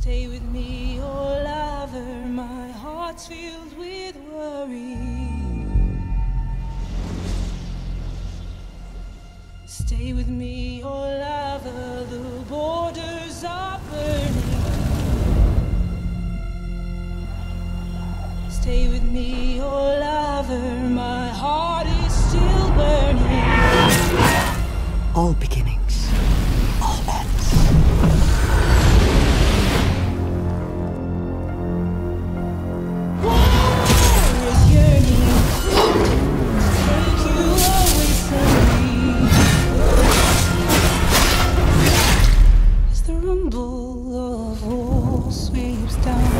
Stay with me, oh lover, my heart's filled with worry. Stay with me, oh lover, the borders are burning. Stay with me, oh lover, my heart is still burning. All beginnings, sweeps down